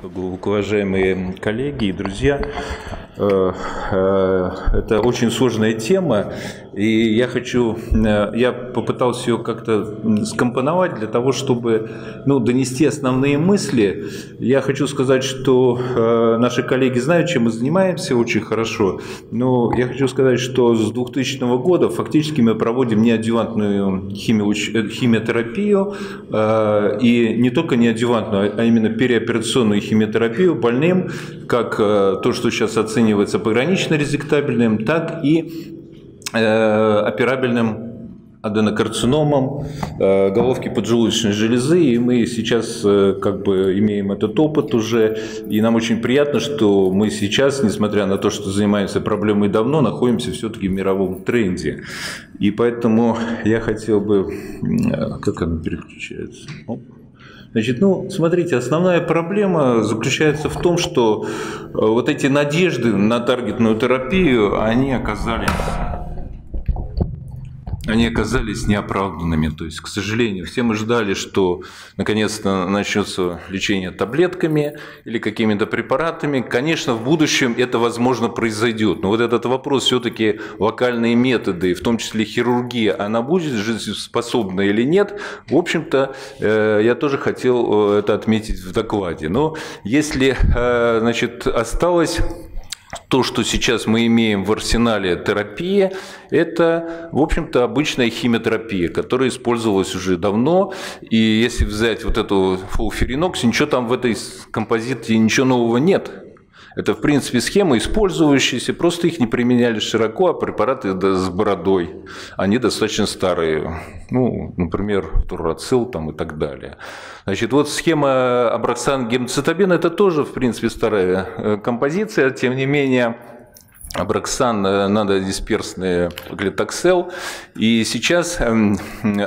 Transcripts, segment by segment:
Уважаемые коллеги и друзья, это очень сложная тема, и я хочу, э, я попытался ее как-то скомпоновать для того, чтобы ну, донести основные мысли. Я хочу сказать, что наши коллеги знают, чем мы занимаемся очень хорошо, но я хочу сказать, что с 2000 года фактически мы проводим неадъювантную химиотерапию, и не только неадъювантную, а именно переоперационную химиотерапию больным, как э, то, что сейчас оценивается погранично резектабельным, так и э, операбельным аденокарциномом э, головки поджелудочной железы, и мы сейчас как бы имеем этот опыт уже, и нам очень приятно, что мы сейчас, несмотря на то, что занимаемся проблемой давно, находимся все-таки в мировом тренде. И поэтому я хотел бы... Как она переключается? Оп. Значит, ну, смотрите, основная проблема заключается в том, что э, вот эти надежды на таргетную терапию, они оказались они оказались неоправданными. То есть, к сожалению, все мы ждали, что наконец-то начнется лечение таблетками или какими-то препаратами. Конечно, в будущем это, возможно, произойдет. Но вот этот вопрос все-таки локальные методы, в том числе хирургия, она будет жизнеспособна или нет, в общем-то, э, я тоже хотел э, это отметить в докладе. Но если э, значит, осталось то, что сейчас мы имеем в арсенале терапии, это, в общем-то, обычная химиотерапия, которая использовалась уже давно. И если взять вот эту фулферинокс, ничего там в этой композиции, ничего нового нет. Это, в принципе, схема использующаяся, просто их не применяли широко, а препараты с бородой, они достаточно старые. Ну, например, турацил там и так далее. Значит, вот схема абраксан гемцитабин – это тоже, в принципе, старая э, композиция, тем не менее, Абраксан, э, надо дисперсный глитоксел. И сейчас эм,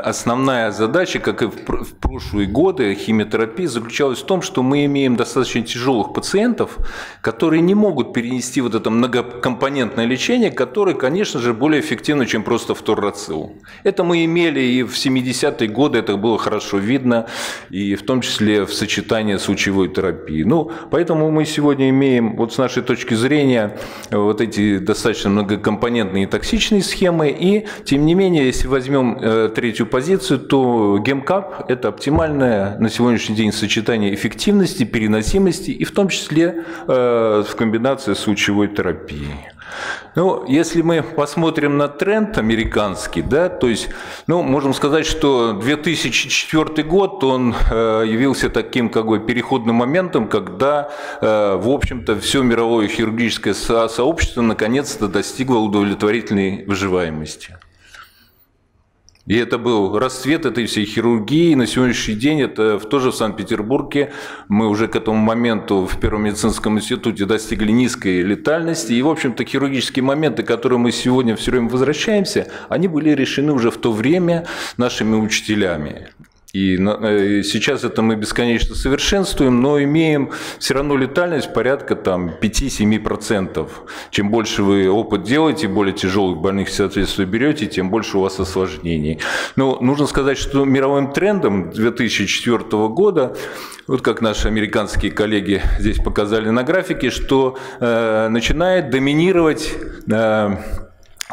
основная задача, как и в прошлые годы химиотерапии, заключалась в том, что мы имеем достаточно тяжелых пациентов, которые не могут перенести вот это многокомпонентное лечение, которое, конечно же, более эффективно, чем просто фторрацил. Это мы имели и в 70-е годы, это было хорошо видно, и в том числе в сочетании с лучевой терапией. Ну, поэтому мы сегодня имеем, вот с нашей точки зрения, вот эти эти достаточно многокомпонентные и токсичные схемы. И, тем не менее, если возьмем э, третью позицию, то гемкап – это оптимальное на сегодняшний день сочетание эффективности, переносимости и в том числе э, в комбинации с лучевой терапией. Ну, если мы посмотрим на тренд американский, да, то есть, ну, можем сказать, что 2004 год, он э, явился таким, как бы, переходным моментом, когда, э, в общем-то, все мировое хирургическое сообщество наконец-то достигло удовлетворительной выживаемости. И это был расцвет этой всей хирургии. На сегодняшний день это тоже в Санкт-Петербурге. Мы уже к этому моменту в Первом медицинском институте достигли низкой летальности. И, в общем-то, хирургические моменты, к которым мы сегодня все время возвращаемся, они были решены уже в то время нашими учителями. И э, сейчас это мы бесконечно совершенствуем, но имеем все равно летальность порядка там, 5-7%. Чем больше вы опыт делаете, более тяжелых больных, соответственно, берете, тем больше у вас осложнений. Но нужно сказать, что мировым трендом 2004 года, вот как наши американские коллеги здесь показали на графике, что э, начинает доминировать э,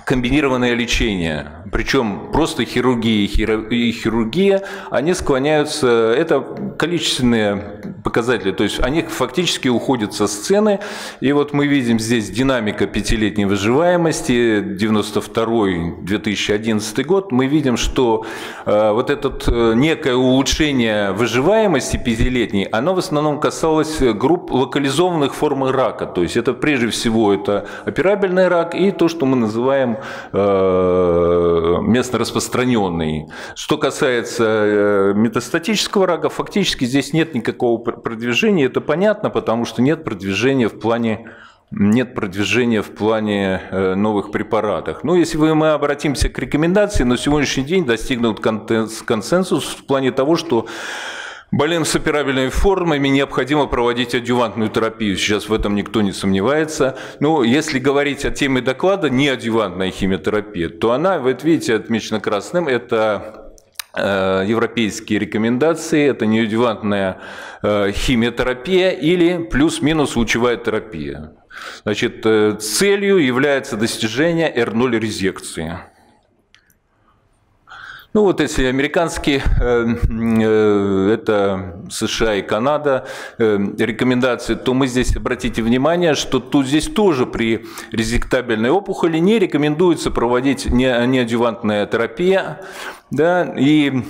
комбинированное лечение, причем просто хирургия и хирургия, они склоняются, это количественные показатели, то есть они фактически уходят со сцены, и вот мы видим здесь динамика пятилетней выживаемости, 92-2011 год, мы видим, что э, вот это э, некое улучшение выживаемости пятилетней, оно в основном касалось групп локализованных форм рака, то есть это прежде всего это операбельный рак и то, что мы называем Э, местно распространенный. Что касается э, метастатического рака, фактически здесь нет никакого продвижения. Это понятно, потому что нет продвижения в плане нет продвижения в плане э, новых препаратов. Ну, если мы обратимся к рекомендации, на сегодняшний день достигнут консенсус в плане того, что Больным с операбельными формами необходимо проводить адювантную терапию. Сейчас в этом никто не сомневается. Но если говорить о теме доклада, не адювантная химиотерапия, то она, вот видите, отмечена красным, это э, европейские рекомендации, это неодевантная э, химиотерапия или плюс-минус лучевая терапия. Значит, целью является достижение R0 резекции. Ну вот если американские, э, э, это США и Канада, э, рекомендации, то мы здесь, обратите внимание, что тут здесь тоже при резектабельной опухоли не рекомендуется проводить неадювантная терапия, да, и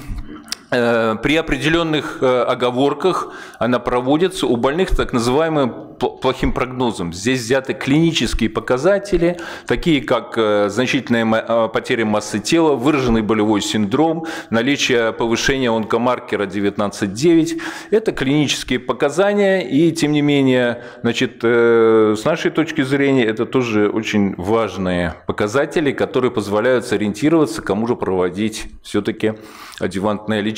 при определенных оговорках она проводится у больных так называемым плохим прогнозом. Здесь взяты клинические показатели, такие как э, значительная э, потеря массы тела, выраженный болевой синдром, наличие повышения онкомаркера 19.9. Это клинические показания, и тем не менее, значит, э, с нашей точки зрения, это тоже очень важные показатели, которые позволяют сориентироваться, кому же проводить все-таки адювантное лечение.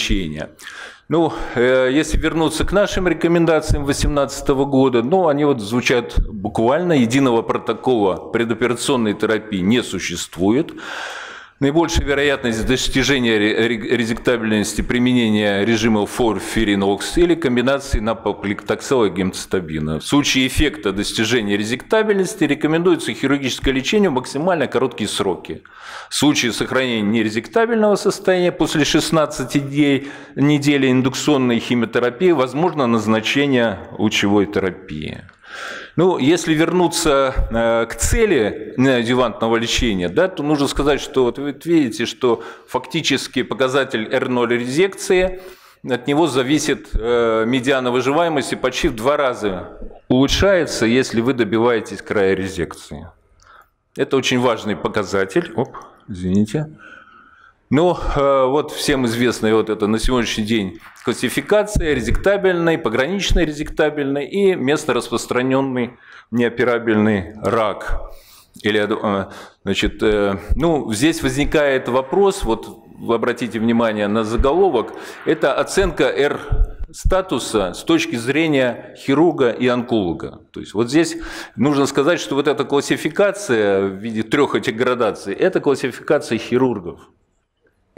Ну, э, если вернуться к нашим рекомендациям 2018 года, ну, они вот звучат буквально. Единого протокола предоперационной терапии не существует. Наибольшая вероятность достижения резектабельности применения режима форферинокс или комбинации наполиктоксала и гемцитабина. В случае эффекта достижения резектабельности рекомендуется хирургическое лечение в максимально короткие сроки. В случае сохранения нерезектабельного состояния после 16 дней, недели индукционной химиотерапии возможно назначение лучевой терапии. Ну, если вернуться э, к цели неодевантного лечения, да, то нужно сказать, что вот вы видите, что фактически показатель R0 резекции, от него зависит э, медиана выживаемости почти в два раза улучшается, если вы добиваетесь края резекции. Это очень важный показатель. Оп, извините. Ну, э, вот всем известная вот это на сегодняшний день классификация резектабельный, пограничный резектабельный и место распространенный неоперабельный рак. Или, э, значит, э, ну, здесь возникает вопрос, вот вы обратите внимание на заголовок, это оценка R статуса с точки зрения хирурга и онколога. То есть вот здесь нужно сказать, что вот эта классификация в виде трех этих градаций, это классификация хирургов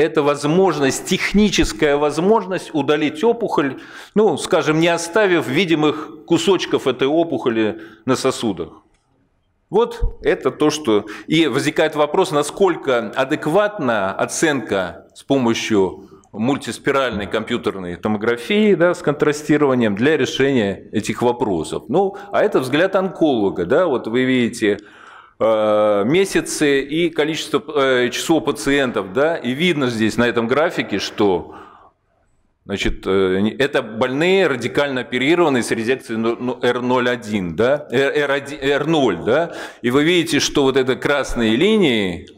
это возможность, техническая возможность удалить опухоль, ну, скажем, не оставив видимых кусочков этой опухоли на сосудах. Вот это то, что... И возникает вопрос, насколько адекватна оценка с помощью мультиспиральной компьютерной томографии да, с контрастированием для решения этих вопросов. Ну, а это взгляд онколога. Да, вот вы видите месяцы и количество, э, число пациентов, да, и видно здесь на этом графике, что Значит, э, это больные радикально оперированные с резекцией R01, да, R1, R0, да, и вы видите, что вот это красные линии,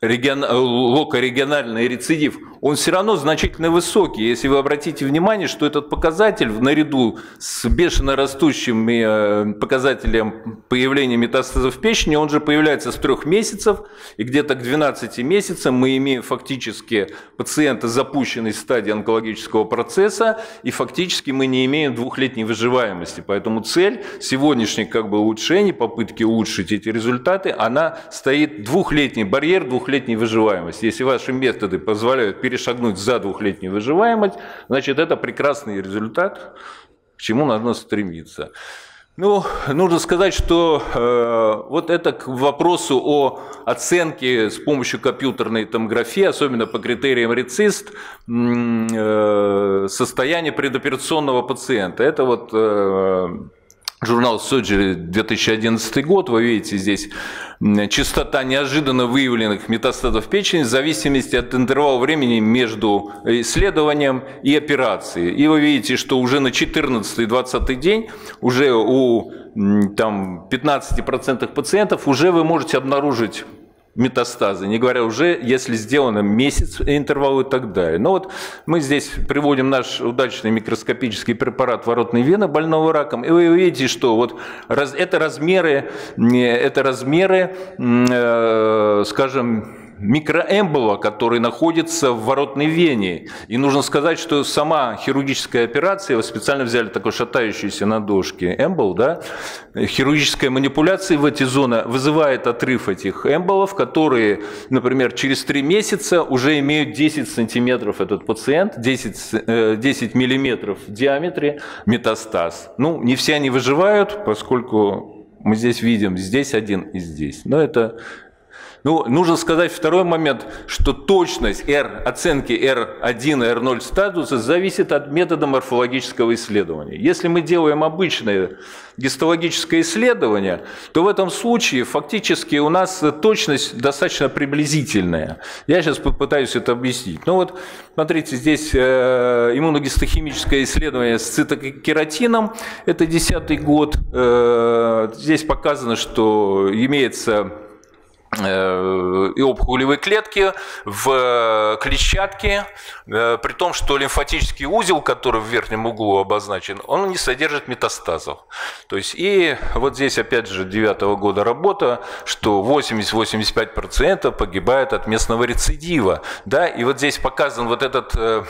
регион, локорегиональный рецидив, он все равно значительно высокий. Если вы обратите внимание, что этот показатель наряду с бешено растущим э, показателем появления метастазов в печени, он же появляется с трех месяцев, и где-то к 12 месяцам мы имеем фактически пациента запущенной стадии онкологического процесса, и фактически мы не имеем двухлетней выживаемости. Поэтому цель сегодняшней как бы улучшений, попытки улучшить эти результаты, она стоит двухлетний барьер, двухлетней выживаемости. Если ваши методы позволяют перешагнуть за двухлетнюю выживаемость, значит, это прекрасный результат, к чему нужно стремиться. Ну, нужно сказать, что э, вот это к вопросу о оценке с помощью компьютерной томографии, особенно по критериям РЕЦИСТ, э, состояния предоперационного пациента. Это вот э, Журнал Surgery 2011 год, вы видите здесь частота неожиданно выявленных метастазов печени в зависимости от интервала времени между исследованием и операцией. И вы видите, что уже на 14-20 день уже у там, 15% пациентов уже вы можете обнаружить метастазы, не говоря уже, если сделано месяц интервал и так далее. Но вот мы здесь приводим наш удачный микроскопический препарат воротной вены больного раком, и вы увидите, что вот это размеры, это размеры, э, скажем, микроэмбола, который находится в воротной вене. И нужно сказать, что сама хирургическая операция, вы специально взяли такой шатающийся на дошке эмбол, да, хирургическая манипуляция в эти зоны вызывает отрыв этих эмболов, которые, например, через 3 месяца уже имеют 10 сантиметров этот пациент, 10, 10 э, миллиметров в диаметре метастаз. Ну, не все они выживают, поскольку мы здесь видим здесь один и здесь. Но это ну, нужно сказать второй момент, что точность R, оценки R1 и R0 статуса зависит от метода морфологического исследования. Если мы делаем обычное гистологическое исследование, то в этом случае фактически у нас точность достаточно приблизительная. Я сейчас попытаюсь это объяснить. Ну вот, смотрите, здесь э, иммуногистохимическое исследование с цитокератином, это десятый год. Э, здесь показано, что имеется и опухолевые клетки в клетчатке, э, при том, что лимфатический узел, который в верхнем углу обозначен, он не содержит метастазов. То есть, и вот здесь опять же 9 года работа, что 80-85% погибает от местного рецидива. Да? И вот здесь показан вот этот э,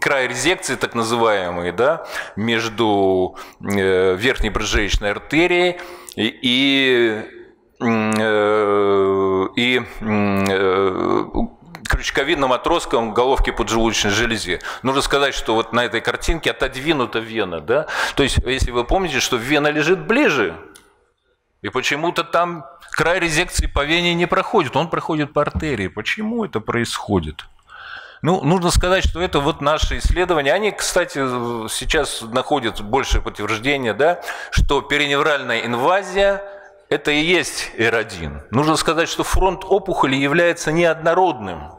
край резекции, так называемый, да, между верхней брыжеечной артерией и Э, и э, крючковидным головки поджелудочной железе. Нужно сказать, что вот на этой картинке отодвинута вена, да? То есть, если вы помните, что вена лежит ближе, и почему-то там край резекции по вене не проходит, он проходит по артерии. Почему это происходит? Ну, нужно сказать, что это вот наши исследования. Они, кстати, сейчас находят большее подтверждение, да, что периневральная инвазия это и есть R1. Нужно сказать, что фронт опухоли является неоднородным.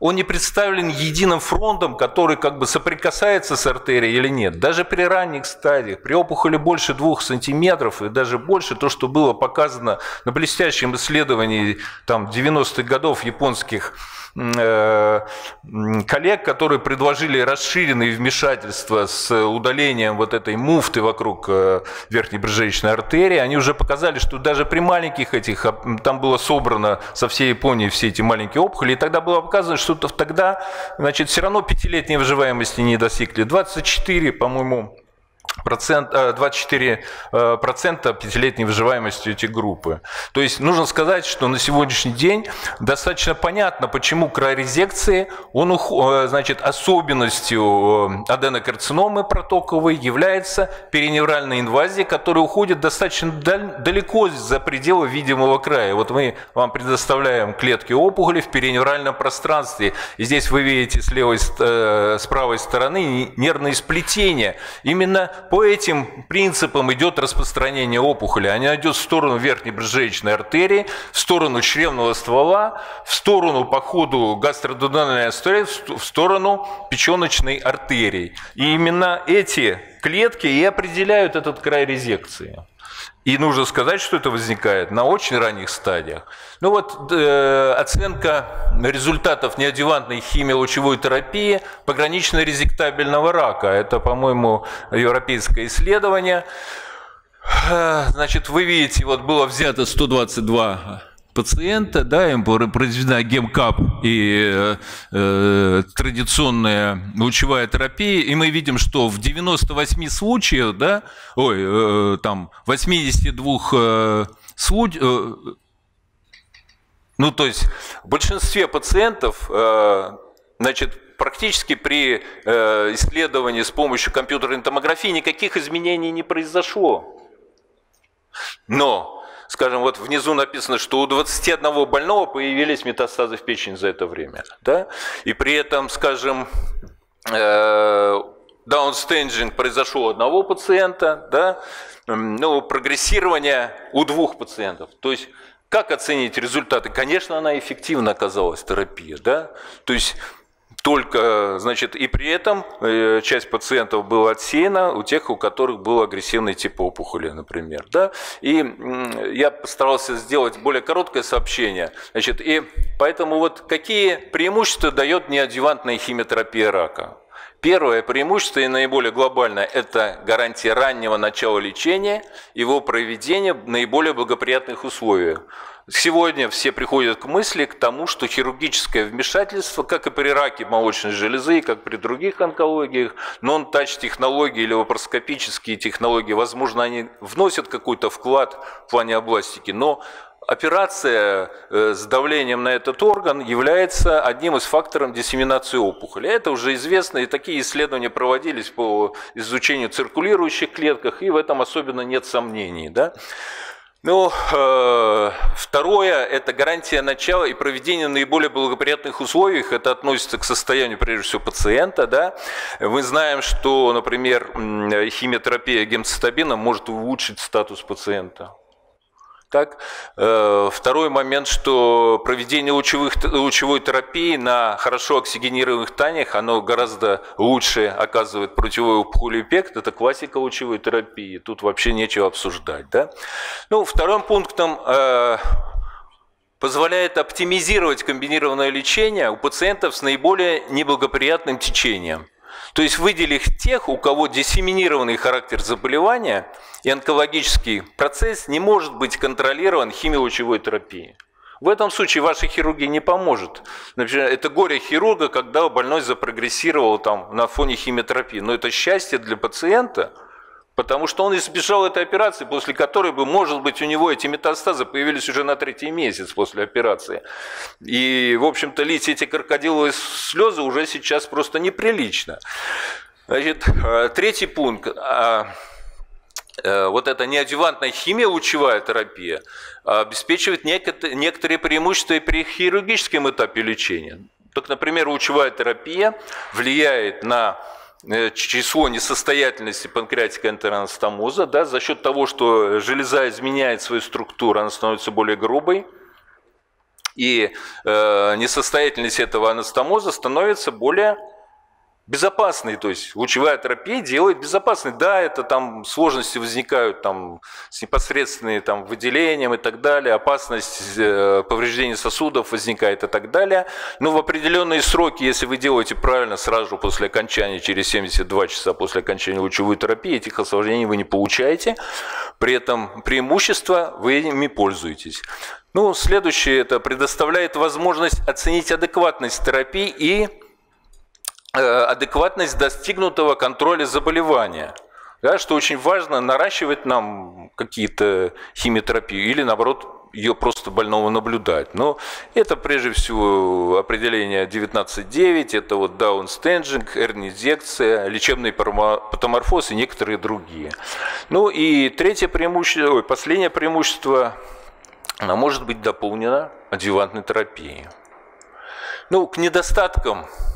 Он не представлен единым фронтом, который как бы соприкасается с артерией или нет. Даже при ранних стадиях, при опухоли больше двух сантиметров и даже больше, то, что было показано на блестящем исследовании там, 90-х годов японских Э, коллег, которые предложили расширенные вмешательства с удалением вот этой муфты вокруг э, верхней брыжеечной артерии, они уже показали, что даже при маленьких этих, там было собрано со всей Японии все эти маленькие опухоли, и тогда было показано, что тогда, значит, все равно пятилетней выживаемости не достигли. 24, по-моему, процент, 24 э, процента пятилетней выживаемости эти группы. То есть нужно сказать, что на сегодняшний день достаточно понятно, почему край резекции, он, э, значит, особенностью э, аденокарциномы протоковой является периневральная инвазия, которая уходит достаточно далеко за пределы видимого края. Вот мы вам предоставляем клетки опухоли в периневральном пространстве. И здесь вы видите с левой, с правой стороны нервные сплетения. Именно по этим принципам идет распространение опухоли. Она идет в сторону верхней брыжеечной артерии, в сторону чревного ствола, в сторону по ходу гастроденальной артерии, в сторону печеночной артерии. И именно эти клетки и определяют этот край резекции. И нужно сказать, что это возникает на очень ранних стадиях. Ну вот э, оценка результатов неодевантной химиолучевой терапии погранично-резектабельного рака. Это, по-моему, европейское исследование. Э, значит, вы видите, вот было взято 122 пациента, да, им произведена гемкап и э, традиционная лучевая терапия, и мы видим, что в 98 случаях, да, ой, э, там, 82 э, случаев, э, ну, то есть в большинстве пациентов, э, значит, практически при э, исследовании с помощью компьютерной томографии никаких изменений не произошло. Но скажем, вот внизу написано, что у 21 больного появились метастазы в печени за это время. Да? И при этом, скажем, э, даунстенджинг произошел у одного пациента, да? ну, прогрессирование у двух пациентов. То есть как оценить результаты? Конечно, она эффективно оказалась, терапия. Да? То есть только, значит, и при этом э, часть пациентов была отсеяна у тех, у которых был агрессивный тип опухоли, например. Да? И я постарался сделать более короткое сообщение. Значит, и поэтому вот какие преимущества дает неадъювантная химиотерапия рака? Первое преимущество и наиболее глобальное – это гарантия раннего начала лечения, его проведения в наиболее благоприятных условиях. Сегодня все приходят к мысли, к тому, что хирургическое вмешательство, как и при раке молочной железы, как при других онкологиях, нон-тач технологии или лапароскопические технологии, возможно, они вносят какой-то вклад в плане областики, но операция э, с давлением на этот орган является одним из факторов диссеминации опухоли. Это уже известно, и такие исследования проводились по изучению циркулирующих клетках, и в этом особенно нет сомнений. Да? Ну, э, второе – это гарантия начала и проведения наиболее благоприятных условиях. Это относится к состоянию, прежде всего, пациента. Да? Мы знаем, что, например, химиотерапия гемцитабином может улучшить статус пациента. Так? Э, второй момент, что проведение лучевых, лучевой терапии на хорошо оксигенируемых тканях, оно гораздо лучше оказывает противовой опухолевый эффект. Это классика лучевой терапии. Тут вообще нечего обсуждать. Да? Ну, вторым пунктом э, позволяет оптимизировать комбинированное лечение у пациентов с наиболее неблагоприятным течением – то есть выделив тех, у кого диссеминированный характер заболевания и онкологический процесс не может быть контролирован химиолучевой терапией. В этом случае ваша хирургия не поможет. Например, это горе хирурга, когда больной запрогрессировал там, на фоне химиотерапии. Но это счастье для пациента – Потому что он избежал этой операции, после которой бы, может быть, у него эти метастазы появились уже на третий месяц после операции. И, в общем-то, лить эти крокодиловые слезы уже сейчас просто неприлично. Значит, э, третий пункт. А, э, вот эта неадювантная химия, лучевая терапия, обеспечивает некоторые преимущества и при хирургическом этапе лечения. Так, например, лучевая терапия влияет на Э, число несостоятельности панкреатика энтеранастомоза, да, за счет того, что железа изменяет свою структуру, она становится более грубой, и э, несостоятельность этого анастомоза становится более безопасный, то есть лучевая терапия делает безопасный. Да, это там сложности возникают там с непосредственным там выделением и так далее, опасность э, повреждения сосудов возникает и так далее. Но в определенные сроки, если вы делаете правильно сразу после окончания, через 72 часа после окончания лучевой терапии, этих осложнений вы не получаете. При этом преимущество вы ими пользуетесь. Ну, следующее, это предоставляет возможность оценить адекватность терапии и адекватность достигнутого контроля заболевания. Да, что очень важно, наращивать нам какие-то химиотерапии или, наоборот, ее просто больного наблюдать. Но это прежде всего определение 19.9, это вот даунстенджинг, эрнизекция, лечебный патоморфоз и некоторые другие. Ну и третье преимущество, ой, последнее преимущество, она может быть дополнена адъювантной терапией. Ну, к недостаткам Э,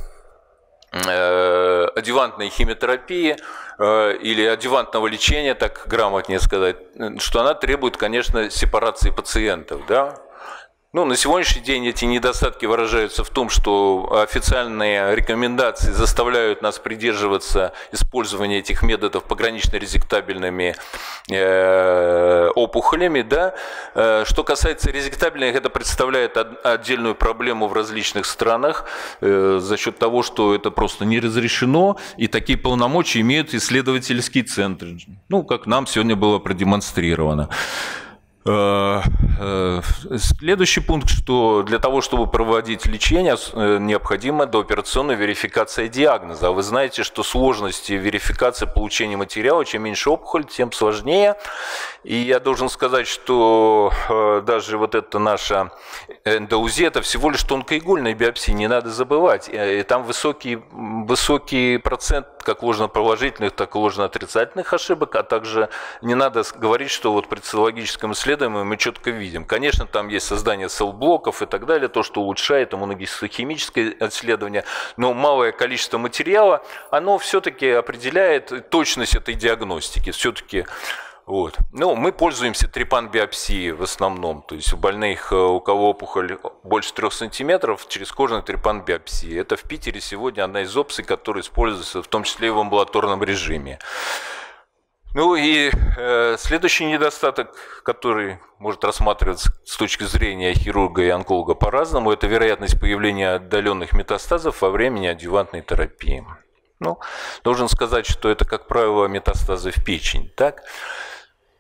адювантной химиотерапии э, или адювантного лечения, так грамотнее сказать, что она требует, конечно, сепарации пациентов. Да? Ну, на сегодняшний день эти недостатки выражаются в том, что официальные рекомендации заставляют нас придерживаться использования этих методов погранично резектабельными э, опухолями. Да? Э, что касается резектабельных, это представляет отдельную проблему в различных странах э, за счет того, что это просто не разрешено, и такие полномочия имеют исследовательские центры, ну, как нам сегодня было продемонстрировано. Э, э, следующий пункт, что для того, чтобы проводить лечение, э, необходима дооперационная верификация диагноза. А вы знаете, что сложности верификации получения материала, чем меньше опухоль, тем сложнее. И я должен сказать, что даже вот это наша эндоузи, это всего лишь тонкоигольная биопсия, не надо забывать. И там высокий, высокий процент как ложноположительных, так и ложноотрицательных ошибок, а также не надо говорить, что вот при цитологическом исследовании мы четко видим. Конечно, там есть создание селл-блоков и так далее, то, что улучшает иммуногистохимическое исследование, но малое количество материала, оно все-таки определяет точность этой диагностики. Все-таки вот. Ну, мы пользуемся трепан-биопсией в основном. То есть у больных, э, у кого опухоль больше 3 сантиметров, через кожный трепан-биопсия. Это в Питере сегодня одна из опций, которая используется в том числе и в амбулаторном режиме. Ну и э, следующий недостаток, который может рассматриваться с точки зрения хирурга и онколога по-разному, это вероятность появления отдаленных метастазов во время неадювантной терапии. Ну, должен сказать, что это, как правило, метастазы в печень. Так?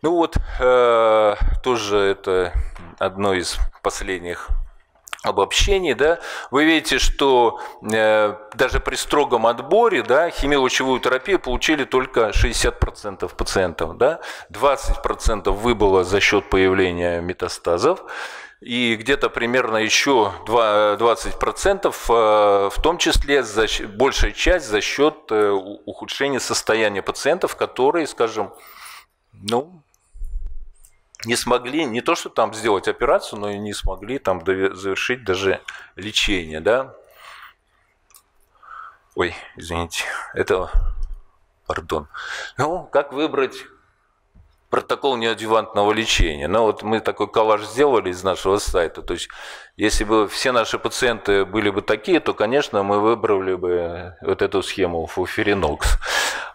Ну вот, э, тоже это одно из последних обобщений, да, вы видите, что э, даже при строгом отборе да, химиолучевую терапию получили только 60% пациентов, да, 20% выбыло за счет появления метастазов, и где-то примерно еще 20%, э, в том числе за, большая часть за счет э, ухудшения состояния пациентов, которые, скажем, ну, не смогли не то, что там сделать операцию, но и не смогли там завершить даже лечение, да. Ой, извините, это, пардон. Ну, как выбрать протокол неадъювантного лечения. Ну вот мы такой коллаж сделали из нашего сайта. То есть, если бы все наши пациенты были бы такие, то, конечно, мы выбрали бы вот эту схему фуферинокс.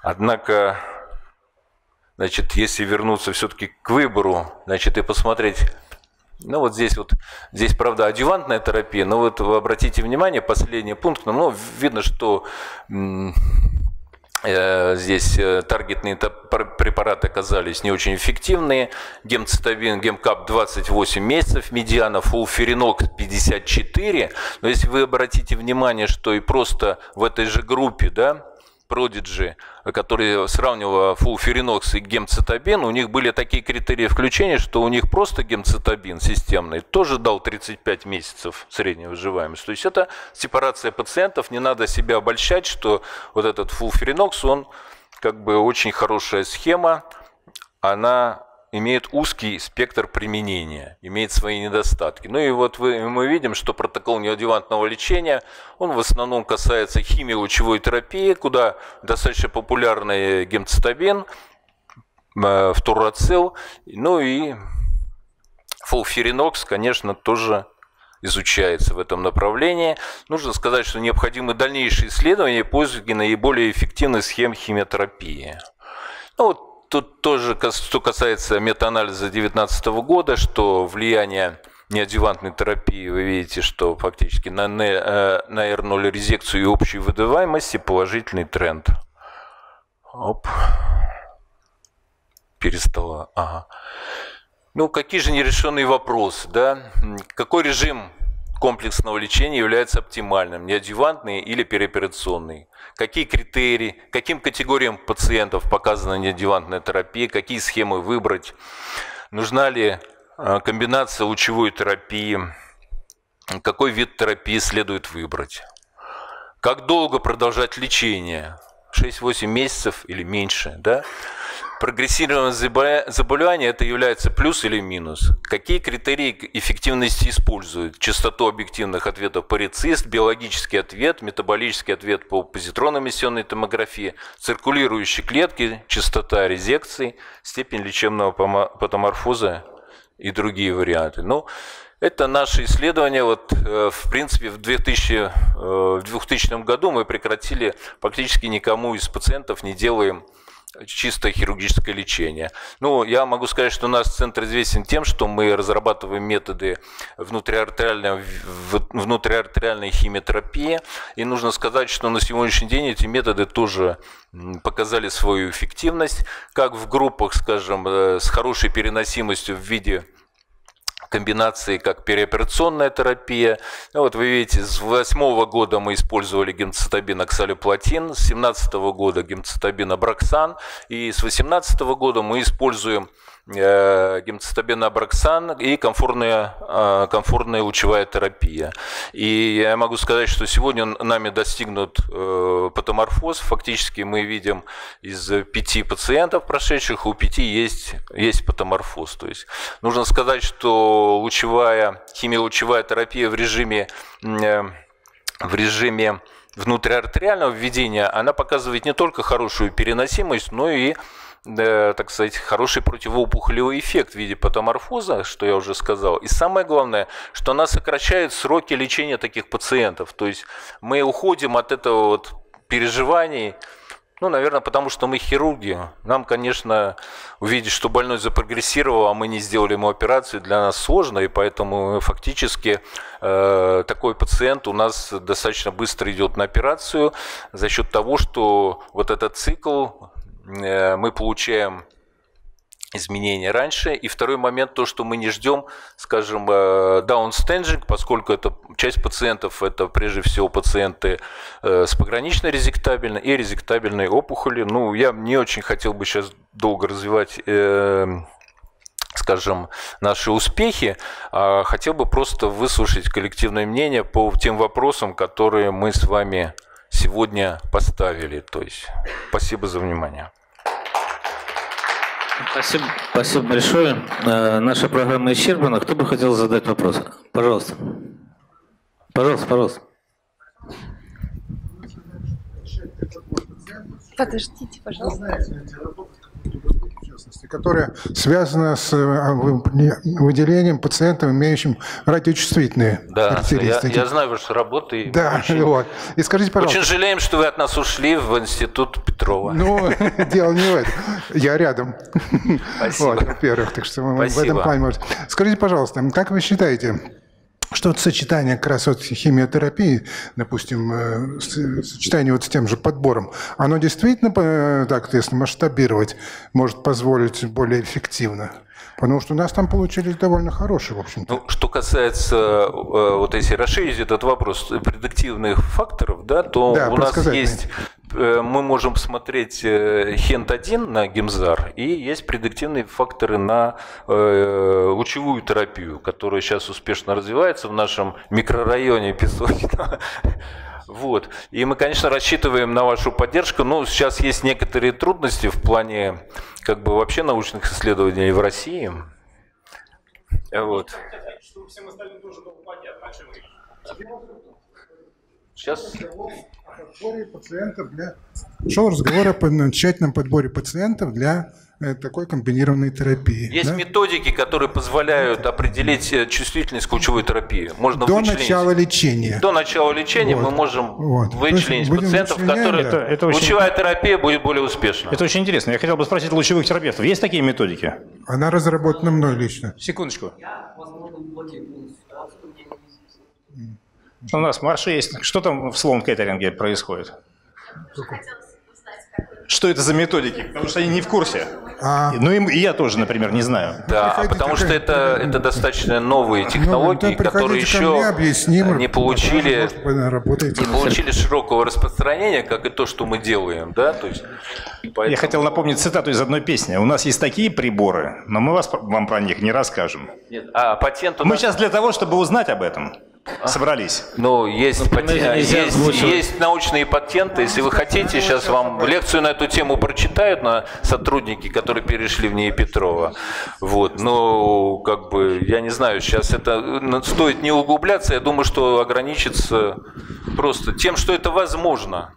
Однако значит, если вернуться все-таки к выбору, значит, и посмотреть, ну вот здесь вот, здесь, правда, адювантная терапия, но вот вы обратите внимание, последний пункт, ну, видно, что э, здесь э, таргетные препараты оказались не очень эффективные. Гемцитабин, гемкап 28 месяцев, медиана, фулферинок 54. Но если вы обратите внимание, что и просто в этой же группе, да, Prodigy, который сравнивал фулферинокс и гемцитабин, у них были такие критерии включения, что у них просто гемцитабин системный тоже дал 35 месяцев средней выживаемости. То есть это сепарация пациентов, не надо себя обольщать, что вот этот фулферинокс, он как бы очень хорошая схема, она имеет узкий спектр применения, имеет свои недостатки. Ну и вот вы, мы видим, что протокол неодевантного лечения, он в основном касается химио-лучевой терапии, куда достаточно популярный гемцитабин, э, фторацил, ну и фолферинокс, конечно, тоже изучается в этом направлении. Нужно сказать, что необходимы дальнейшие исследования в поиске наиболее эффективных схем химиотерапии. Ну, вот тут тоже, что касается метаанализа 2019 года, что влияние неадъювантной терапии, вы видите, что фактически на, э, на R0 резекцию и общей выдаваемости положительный тренд. Оп. Перестала. Ага. Ну, какие же нерешенные вопросы, да? Какой режим комплексного лечения является оптимальным, неадъювантный или переоперационный. Какие критерии, каким категориям пациентов показана неадъювантная терапия, какие схемы выбрать, нужна ли а, комбинация лучевой терапии, какой вид терапии следует выбрать. Как долго продолжать лечение? 6-8 месяцев или меньше, да? Прогрессирование заболевания это является плюс или минус? Какие критерии эффективности используют? Частоту объективных ответов по рецист, биологический ответ, метаболический ответ по позитронно-эмиссионной томографии, циркулирующие клетки, частота резекций, степень лечебного патоморфоза и другие варианты. Ну, это наше исследование. Вот, э, в принципе, в 2000, э, в 2000 году мы прекратили, практически никому из пациентов не делаем чисто хирургическое лечение. Ну, я могу сказать, что наш центр известен тем, что мы разрабатываем методы внутриартериальной, внутриартериальной химиотерапии. И нужно сказать, что на сегодняшний день эти методы тоже показали свою эффективность, как в группах, скажем, э, с хорошей переносимостью в виде комбинации как переоперационная терапия. Ну, вот вы видите, с 2008 года мы использовали гемцитабин оксалиплатин, с 2017 года гемцитабин абраксан, и с 2018 года мы используем Э, гемцитабин абраксан и комфортная, э, комфортная лучевая терапия. И я могу сказать, что сегодня нами достигнут э, патоморфоз. Фактически мы видим из пяти пациентов прошедших, у пяти есть, есть патоморфоз. То есть нужно сказать, что лучевая, химиолучевая терапия в режиме, в режиме внутриартериального введения, она показывает не только хорошую переносимость, но и так сказать, хороший противоопухолевый эффект в виде патоморфоза, что я уже сказал. И самое главное, что она сокращает сроки лечения таких пациентов. То есть мы уходим от этого вот переживаний Ну, наверное, потому что мы хирурги. Нам, конечно, увидеть, что больной запрогрессировал, а мы не сделали ему операцию, для нас сложно, и поэтому фактически э, такой пациент у нас достаточно быстро идет на операцию за счет того, что вот этот цикл э, мы получаем изменения раньше. И второй момент, то, что мы не ждем, скажем, даунстенджинг, поскольку это часть пациентов, это прежде всего пациенты э, с пограничной резектабельной и резектабельной опухоли. Ну, я не очень хотел бы сейчас долго развивать э, скажем, наши успехи, а хотел бы просто выслушать коллективное мнение по тем вопросам, которые мы с вами сегодня поставили. То есть, спасибо за внимание. Спасибо, спасибо большое. Э, наша программа исчерпана. Кто бы хотел задать вопрос? Пожалуйста. Пожалуйста, пожалуйста. Подождите, пожалуйста частности, которая связана с э, выделением пациентам, имеющим радиочувствительные да, характеристики. Я, я знаю вашу работу. И да, очень, вот. И скажите, пожалуйста. Очень жалеем, что вы от нас ушли в институт Петрова. Ну, дело не в этом. Я рядом. Спасибо. Вот, во-первых, так что Спасибо. в этом плане можете. Скажите, пожалуйста, как вы считаете, что сочетание как раз вот химиотерапии, допустим, э, сочетание вот с тем же подбором, оно действительно, э, так, если масштабировать, может позволить более эффективно? Потому что у нас там получились довольно хорошие, в общем-то. Ну, что касается, э, вот если расширить этот вопрос предиктивных факторов, да, то да, у нас есть Э, мы можем посмотреть э, Хент-1 на Гемзар, и есть предиктивные факторы на лучевую терапию, которая сейчас успешно развивается в нашем микрорайоне Песочного. Вот. И мы, конечно, рассчитываем на вашу поддержку. Но сейчас есть некоторые трудности в плане как бы вообще научных исследований в России. Вот. Сейчас подборе пациентов для... Шел разговор о тщательном подборе пациентов для такой комбинированной терапии. Есть да? методики, которые позволяют определить э, чувствительность к лучевой терапии. Можно До вычленить... начала лечения. До начала лечения вот. мы можем вот. вычленить пациентов, которые это, это очень... лучевая терапия будет более успешна. Это очень интересно. Я хотел бы спросить лучевых терапевтов. Есть такие методики? Она разработана мной лично. Секундочку. У нас марш есть. Что там в слон кейтеринге происходит? Что это за методики? Потому что они не в курсе. А... Ну и я тоже, например, не знаю. Да, приходите потому что это, это достаточно новые ну, технологии, ну, которые еще мне, объясним, не получили, не получили широкого распространения, как и то, что мы делаем. Да? То есть, поэтому... Я хотел напомнить цитату из одной песни. У нас есть такие приборы, но мы вас, вам про них не расскажем. Нет, а патент Мы нас... сейчас для того, чтобы узнать об этом собрались? Ну, есть, ну, пати... есть, есть научные патенты. Если вы хотите, сейчас вам лекцию на эту тему прочитают на сотрудники, которые перешли в ней Петрова. Вот. Но, как бы, я не знаю, сейчас это стоит не углубляться. Я думаю, что ограничиться просто тем, что это возможно.